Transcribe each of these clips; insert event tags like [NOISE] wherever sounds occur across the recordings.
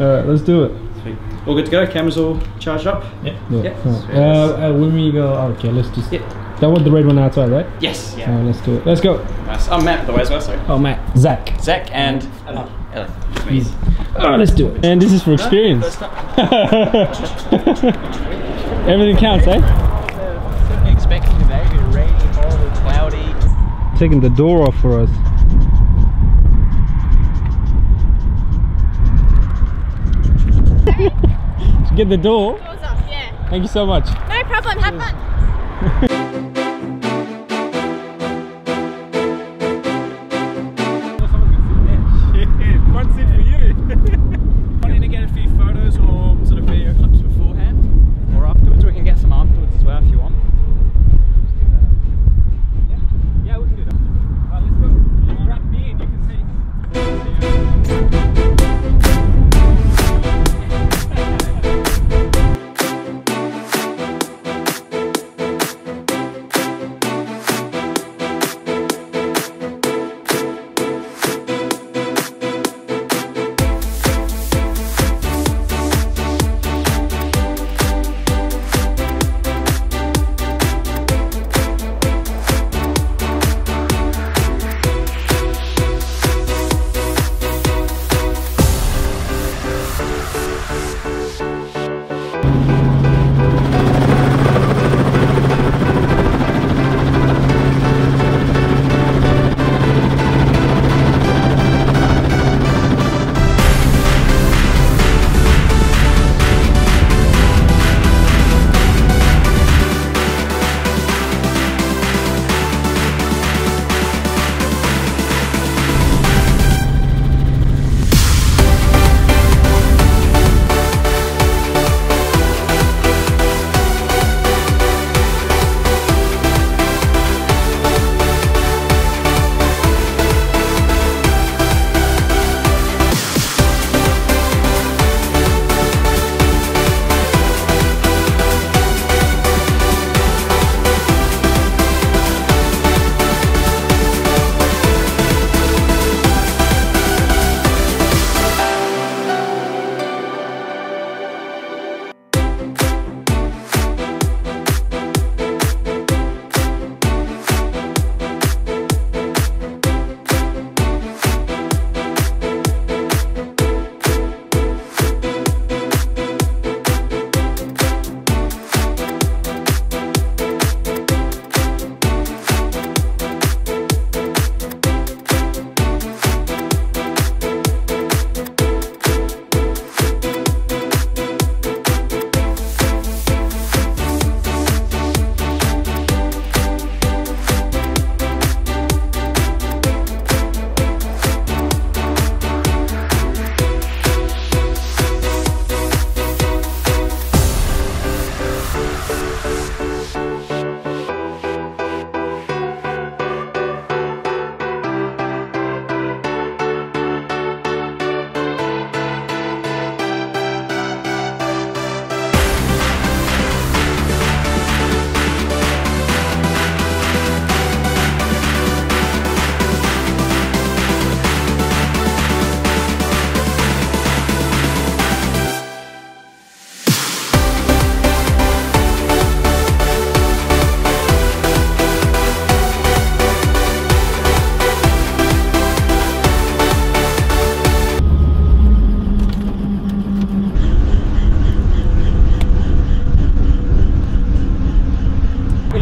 Alright, let's do it. Sweet. All good to go. Cameras all charged up. Yeah. Yeah. Yeah. Alright. Uh, uh, when we go, oh, okay, let's just. Yeah. That was the red one outside, right? Yes. Yeah. let's do it. Let's go. Nice. I'm Matt, by the way, as well. So Oh, Matt. Zak. Zak and Ella. Ella. It's. Easy. Alright, let's do it. And this is for experience. [LAUGHS] Everything counts, eh? Expecting today to be rainy, horrible, cloudy. Taking the door off for us. Did you [LAUGHS] get the door? Doors off, yeah. Thank you so much. No problem, have fun. [LAUGHS]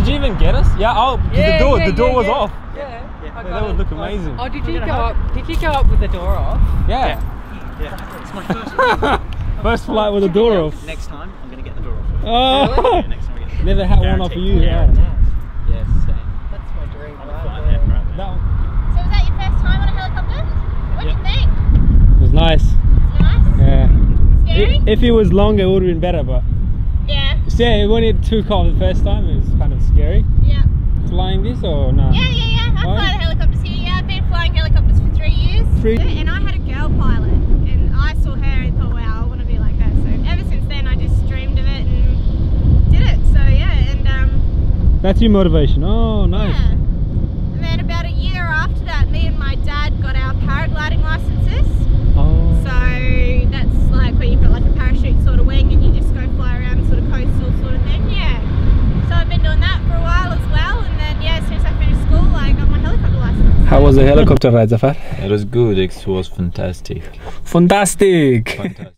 Did you even get us? Yeah, oh, 'cause Yeah, the door, yeah, the door yeah, was yeah. off. Yeah, I Yeah, got that would look amazing. Oh, did you go up? Did you go up with the door off? Yeah. Yeah. It's my first. First flight with the door off. Next time, I'm going to get the door off. Oh, Yeah, next time we get never had one off for you. Yeah. Yes. That's my dream. I'm right there. that right That one So was that your first time on a helicopter? What do you think? It was nice. Nice? Yeah. Scary? I- If it was longer, it would have been better. But Yeah. when it took off the first time, it was kind of scary. Yeah. Flying this or no? Yeah, yeah, yeah. I've Why? flown helicopters here. Yeah, I've been flying helicopters for three years. Three- And I had a girl pilot, and I saw her and thought, wow, I want to be like her. So ever since then, I just dreamed of it and did it. So yeah, and um, That's your motivation. Oh, nice. yeah. And then about a year after that, me and my dad got our paragliding licenses. Oh. So that's like was the helicopter ride, Zafar? It was good. It was fantastic. Fantastic. Fantastic.